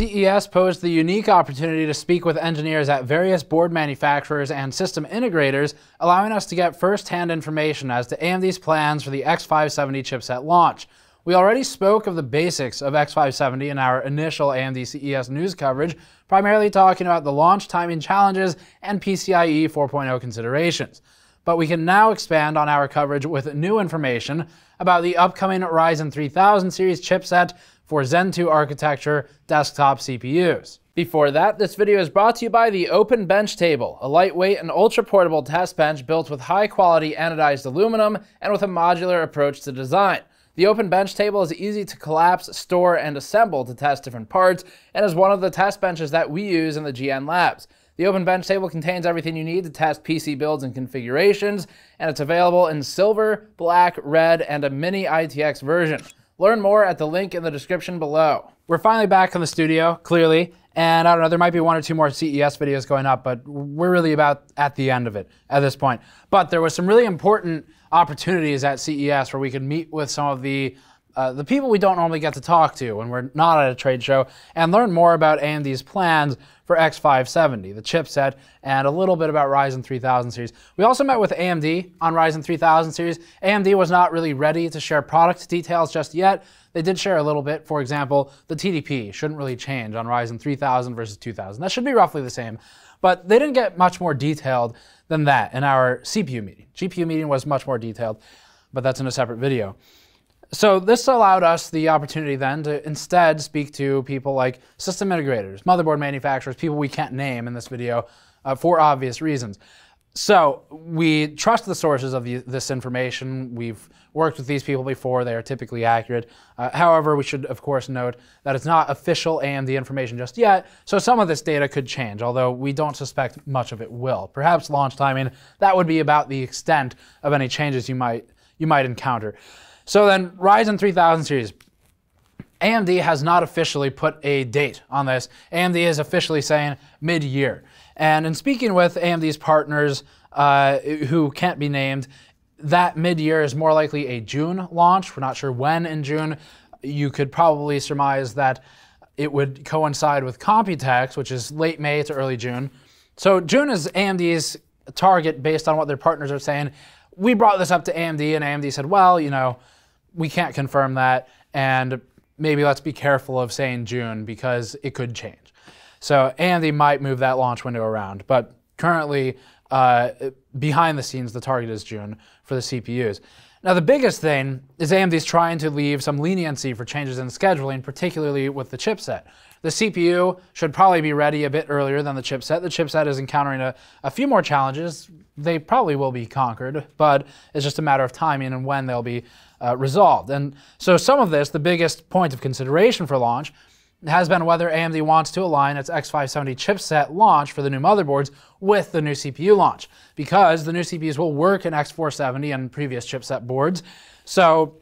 CES posed the unique opportunity to speak with engineers at various board manufacturers and system integrators, allowing us to get first-hand information as to AMD's plans for the X570 chipset launch. We already spoke of the basics of X570 in our initial AMD CES news coverage, primarily talking about the launch timing challenges and PCIe 4.0 considerations. But we can now expand on our coverage with new information about the upcoming Ryzen 3000 series chipset for Zen 2 architecture desktop CPUs. Before that, this video is brought to you by the Open Bench Table, a lightweight and ultra-portable test bench built with high-quality anodized aluminum and with a modular approach to design. The Open Bench Table is easy to collapse, store, and assemble to test different parts, and is one of the test benches that we use in the GN Labs. The Open Bench Table contains everything you need to test PC builds and configurations, and it's available in silver, black, red, and a mini ITX version. Learn more at the link in the description below. We're finally back in the studio, clearly, and I don't know, there might be one or two more CES videos going up, but we're really about at the end of it at this point. But there was some really important opportunities at CES where we could meet with some of the uh, the people we don't normally get to talk to when we're not at a trade show and learn more about AMD's plans for X570, the chipset, and a little bit about Ryzen 3000 series. We also met with AMD on Ryzen 3000 series. AMD was not really ready to share product details just yet. They did share a little bit. For example, the TDP shouldn't really change on Ryzen 3000 versus 2000. That should be roughly the same. But they didn't get much more detailed than that in our CPU meeting. GPU meeting was much more detailed, but that's in a separate video. So this allowed us the opportunity then to instead speak to people like system integrators, motherboard manufacturers, people we can't name in this video uh, for obvious reasons. So we trust the sources of the, this information. We've worked with these people before. They are typically accurate. Uh, however, we should, of course, note that it's not official AMD information just yet, so some of this data could change, although we don't suspect much of it will. Perhaps launch timing, that would be about the extent of any changes you might, you might encounter. So then Ryzen 3000 series, AMD has not officially put a date on this. AMD is officially saying mid-year. And in speaking with AMD's partners uh, who can't be named, that mid-year is more likely a June launch. We're not sure when in June. You could probably surmise that it would coincide with Computex, which is late May to early June. So June is AMD's target based on what their partners are saying. We brought this up to AMD, and AMD said, well, you know, we can't confirm that, and maybe let's be careful of saying June because it could change. So AMD might move that launch window around, but currently, uh, behind the scenes, the target is June for the CPUs. Now, the biggest thing is AMD's trying to leave some leniency for changes in scheduling, particularly with the chipset. The CPU should probably be ready a bit earlier than the chipset. The chipset is encountering a, a few more challenges. They probably will be conquered, but it's just a matter of timing and when they'll be uh, resolved. And so some of this, the biggest point of consideration for launch, has been whether AMD wants to align its X570 chipset launch for the new motherboards with the new CPU launch, because the new CPUs will work in X470 and previous chipset boards. So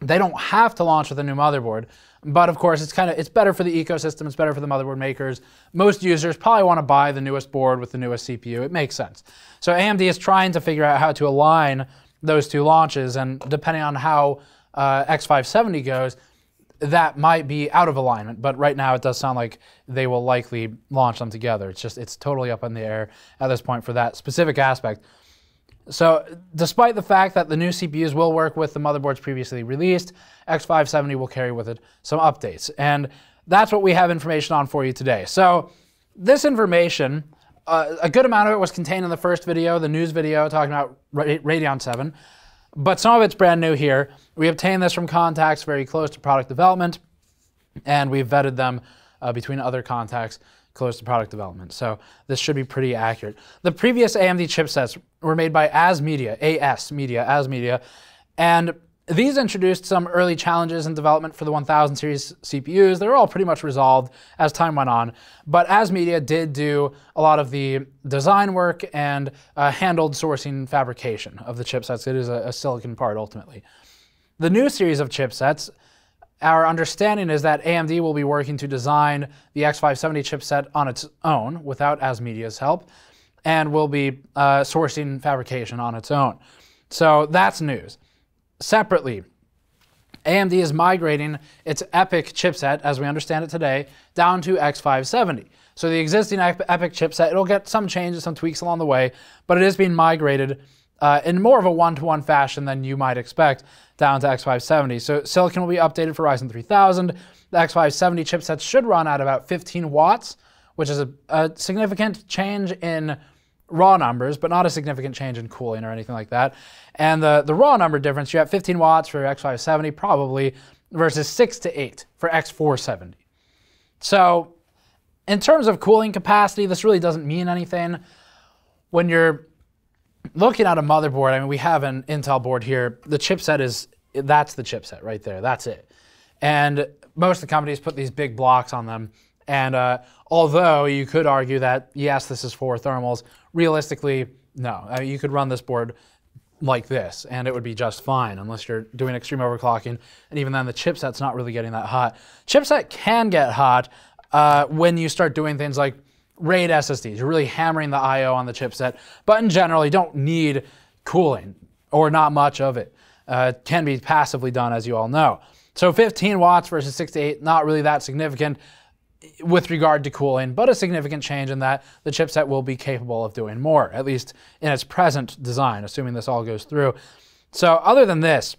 they don't have to launch with a new motherboard. But of course, it's kind of it's better for the ecosystem. It's better for the motherboard makers. Most users probably want to buy the newest board with the newest CPU. It makes sense. So AMD is trying to figure out how to align those two launches. And depending on how uh, X570 goes, that might be out of alignment. But right now, it does sound like they will likely launch them together. It's just, it's totally up in the air at this point for that specific aspect. So despite the fact that the new CPUs will work with the motherboards previously released, X570 will carry with it some updates. And that's what we have information on for you today. So this information uh, a good amount of it was contained in the first video, the news video talking about Radeon 7, but some of it's brand new here. We obtained this from contacts very close to product development, and we've vetted them uh, between other contacts close to product development. So this should be pretty accurate. The previous AMD chipsets were made by ASMedia, AS Media, ASMedia, and these introduced some early challenges in development for the 1000 series CPUs. They were all pretty much resolved as time went on, but ASMedia did do a lot of the design work and uh, handled sourcing fabrication of the chipsets. It is a, a silicon part ultimately. The new series of chipsets, our understanding is that AMD will be working to design the X570 chipset on its own without ASMedia's help, and will be uh, sourcing fabrication on its own. So that's news. Separately, AMD is migrating its Epyc chipset, as we understand it today, down to X570. So the existing Epyc chipset, it'll get some changes, some tweaks along the way, but it is being migrated uh, in more of a one-to-one fashion than you might expect down to X570. So silicon will be updated for Ryzen 3000. The X570 chipsets should run at about 15 watts, which is a, a significant change in raw numbers, but not a significant change in cooling or anything like that. And the, the raw number difference, you have 15 watts for X570 probably versus 6 to 8 for X470. So in terms of cooling capacity, this really doesn't mean anything. When you're looking at a motherboard, I mean, we have an Intel board here. The chipset is, that's the chipset right there. That's it. And most of the companies put these big blocks on them. And uh, although you could argue that, yes, this is for thermals, realistically, no. I mean, you could run this board like this and it would be just fine unless you're doing extreme overclocking. And even then, the chipset's not really getting that hot. Chipset can get hot uh, when you start doing things like RAID SSDs. You're really hammering the I.O. on the chipset. But in general, you don't need cooling or not much of it. Uh, it can be passively done, as you all know. So 15 watts versus 6 to 8, not really that significant with regard to cooling, but a significant change in that the chipset will be capable of doing more, at least in its present design, assuming this all goes through. So other than this,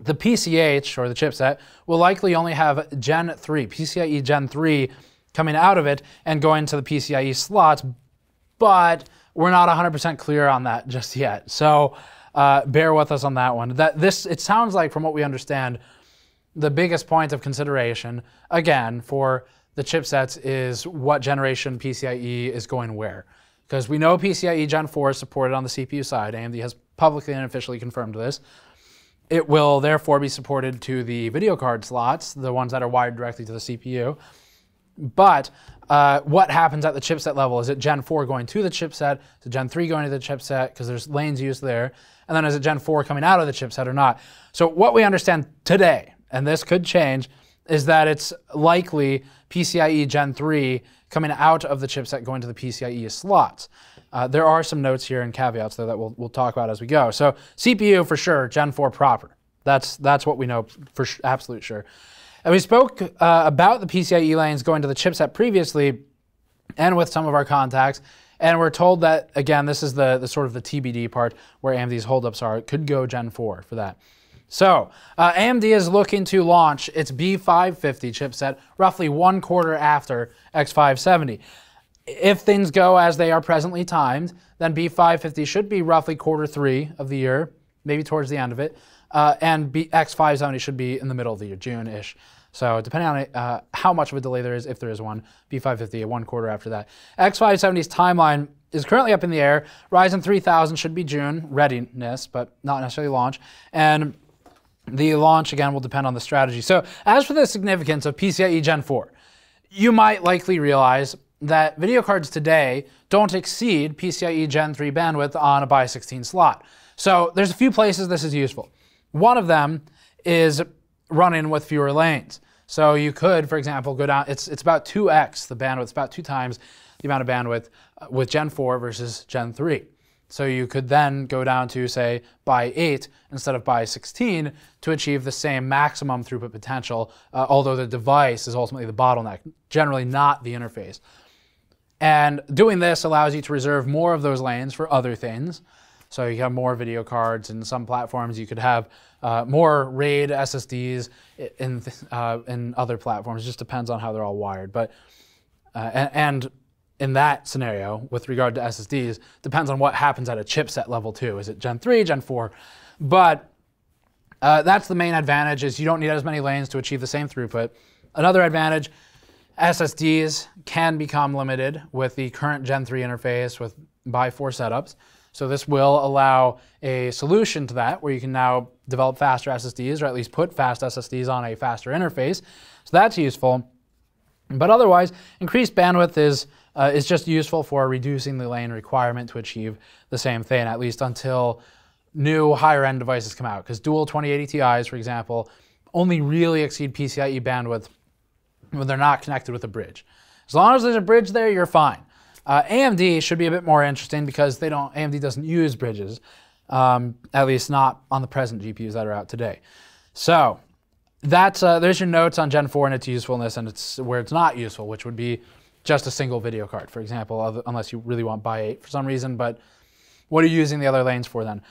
the PCH, or the chipset, will likely only have Gen 3, PCIe Gen 3 coming out of it and going to the PCIe slots, but we're not 100% clear on that just yet. So uh, bear with us on that one. That this It sounds like, from what we understand, the biggest point of consideration, again, for the chipsets is what generation PCIe is going where. Because we know PCIe Gen 4 is supported on the CPU side. AMD has publicly and officially confirmed this. It will therefore be supported to the video card slots, the ones that are wired directly to the CPU. But uh, what happens at the chipset level? Is it Gen 4 going to the chipset? Is it Gen 3 going to the chipset? Because there's lanes used there. And then is it Gen 4 coming out of the chipset or not? So what we understand today, and this could change, is that it's likely PCIe Gen 3 coming out of the chipset going to the PCIe slots. Uh, there are some notes here and caveats though that we'll, we'll talk about as we go. So CPU for sure, Gen 4 proper. That's, that's what we know for absolute sure. And we spoke uh, about the PCIe lanes going to the chipset previously and with some of our contacts. And we're told that, again, this is the, the sort of the TBD part where AMD's holdups are. It could go Gen 4 for that. So uh, AMD is looking to launch its B550 chipset roughly one quarter after X570. If things go as they are presently timed, then B550 should be roughly quarter three of the year, maybe towards the end of it, uh, and B- X570 should be in the middle of the year, June-ish. So depending on uh, how much of a delay there is, if there is one, B550 one quarter after that. X570's timeline is currently up in the air. Ryzen 3000 should be June readiness, but not necessarily launch. And the launch, again, will depend on the strategy. So as for the significance of PCIe Gen 4, you might likely realize that video cards today don't exceed PCIe Gen 3 bandwidth on a by 16 slot. So there's a few places this is useful. One of them is running with fewer lanes. So you could, for example, go down, it's, it's about 2x the bandwidth, it's about two times the amount of bandwidth uh, with Gen 4 versus Gen 3. So you could then go down to, say, by 8 instead of by 16 to achieve the same maximum throughput potential, uh, although the device is ultimately the bottleneck, generally not the interface. And doing this allows you to reserve more of those lanes for other things. So you have more video cards in some platforms. You could have uh, more RAID SSDs in, uh, in other platforms. It just depends on how they're all wired. But uh, and, and in that scenario, with regard to SSDs, depends on what happens at a chipset level too. Is it Gen 3, Gen 4? But uh, that's the main advantage is you don't need as many lanes to achieve the same throughput. Another advantage, SSDs can become limited with the current Gen 3 interface with by 4 setups. So this will allow a solution to that where you can now develop faster SSDs or at least put fast SSDs on a faster interface. So that's useful. But otherwise, increased bandwidth is uh, is just useful for reducing the lane requirement to achieve the same thing, at least until new higher end devices come out. Because dual 2080 Ti's, for example, only really exceed PCIe bandwidth when they're not connected with a bridge. As long as there's a bridge there, you're fine. Uh, AMD should be a bit more interesting because they don't. AMD doesn't use bridges, um, at least not on the present GPUs that are out today. So that's uh, there's your notes on Gen 4 and its usefulness and it's where it's not useful, which would be just a single video card, for example, unless you really want by 8 for some reason. But what are you using the other lanes for then?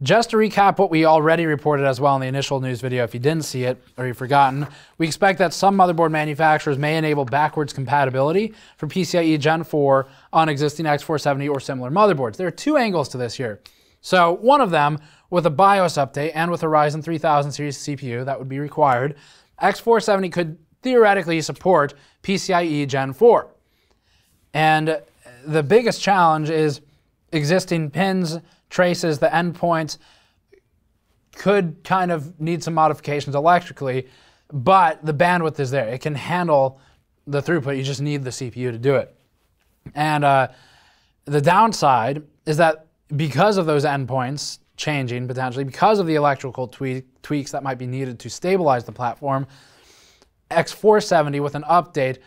Just to recap what we already reported as well in the initial news video, if you didn't see it or you've forgotten, we expect that some motherboard manufacturers may enable backwards compatibility for PCIe Gen 4 on existing X470 or similar motherboards. There are two angles to this here. So one of them, with a BIOS update and with a Ryzen 3000 series CPU that would be required, X470 could theoretically support PCIe Gen 4. And the biggest challenge is existing pins, traces, the endpoints could kind of need some modifications electrically, but the bandwidth is there. It can handle the throughput. You just need the CPU to do it. And uh, the downside is that because of those endpoints changing potentially, because of the electrical tweak, tweaks that might be needed to stabilize the platform, X470 with an update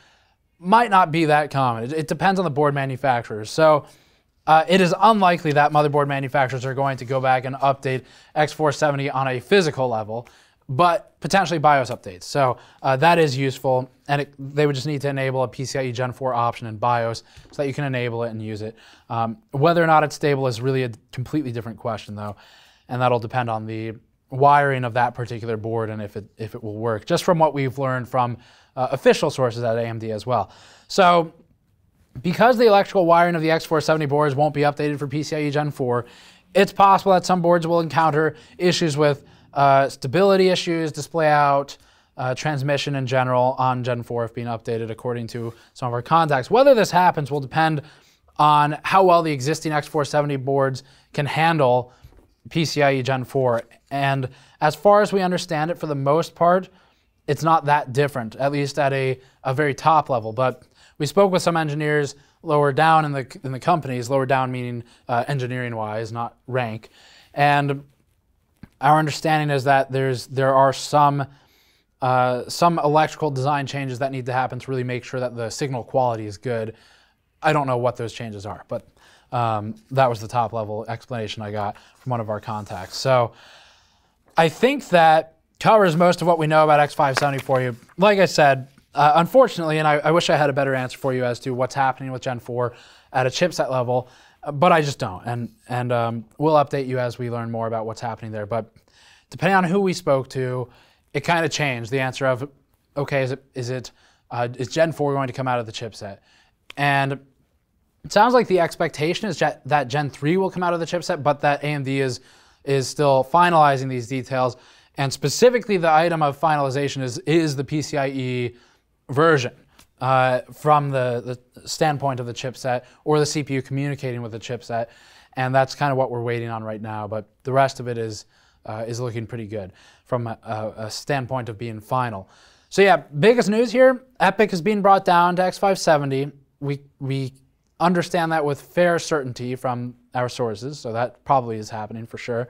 might not be that common. It, it depends on the board manufacturers. So uh, it is unlikely that motherboard manufacturers are going to go back and update X470 on a physical level, but potentially BIOS updates. So uh, that is useful, and it, they would just need to enable a PCIe Gen 4 option in BIOS so that you can enable it and use it. Um, whether or not it's stable is really a completely different question, though, and that'll depend on the wiring of that particular board and if it, if it will work, just from what we've learned from uh, official sources at AMD as well. So because the electrical wiring of the X470 boards won't be updated for PCIe Gen 4, it's possible that some boards will encounter issues with uh, stability issues, display out, uh, transmission in general on Gen 4 if being updated according to some of our contacts. Whether this happens will depend on how well the existing X470 boards can handle PCIe Gen 4. And as far as we understand it, for the most part, it's not that different, at least at a, a very top level. But we spoke with some engineers lower down in the, in the companies, lower down meaning uh, engineering wise, not rank. And our understanding is that there's, there are some, uh, some electrical design changes that need to happen to really make sure that the signal quality is good. I don't know what those changes are, but um, that was the top level explanation I got from one of our contacts. So I think that covers most of what we know about X570 for you. Like I said, uh, unfortunately, and I, I, wish I had a better answer for you as to what's happening with Gen 4 at a chipset level, uh, but I just don't. And, and um, we'll update you as we learn more about what's happening there. But depending on who we spoke to, it kind of changed the answer of, okay, is it, is it uh, is Gen 4 going to come out of the chipset? And it sounds like the expectation is that Gen 3 will come out of the chipset, but that AMD is, is still finalizing these details. And specifically, the item of finalization is, is the PCIe version uh, from the, the standpoint of the chipset or the CPU communicating with the chipset. And that's kind of what we're waiting on right now. But the rest of it is, uh, is looking pretty good from a, a, standpoint of being final. So yeah, biggest news here, Epyc is being brought down to X570. We, we understand that with fair certainty from our sources, so that probably is happening for sure.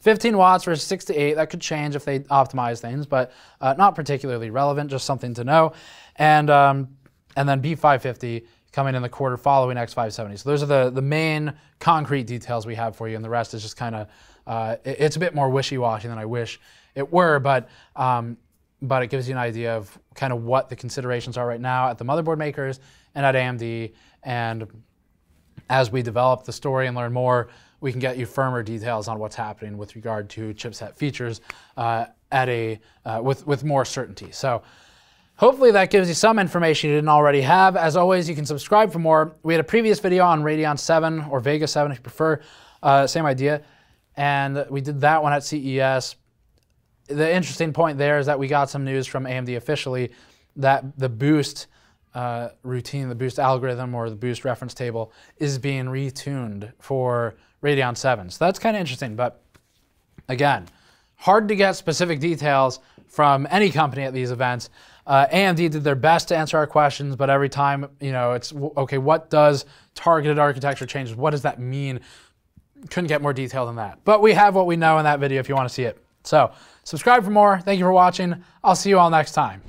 15 watts versus 6 to 8, that could change if they optimize things, but uh, not particularly relevant, just something to know. And, um, and then B550 coming in the quarter following X570. So those are the, the main concrete details we have for you, and the rest is just kind of, uh, it, it's a bit more wishy-washy than I wish it were, but, um, but it gives you an idea of kind of what the considerations are right now at the motherboard makers and at AMD, and as we develop the story and learn more, we can get you firmer details on what's happening with regard to chipset features uh, at a uh, with with more certainty. So. Hopefully that gives you some information you didn't already have. As always, you can subscribe for more. We had a previous video on Radeon 7 or Vega 7 if you prefer, uh, same idea. And we did that one at CES. The interesting point there is that we got some news from AMD officially that the boost uh, routine, the boost algorithm or the boost reference table is being retuned for Radeon 7. So that's kind of interesting, but again, hard to get specific details from any company at these events. Uh, AMD did their best to answer our questions, but every time, you know, it's okay, what does targeted architecture changes? What does that mean? Couldn't get more detail than that. But we have what we know in that video if you want to see it. So subscribe for more. Thank you for watching. I'll see you all next time.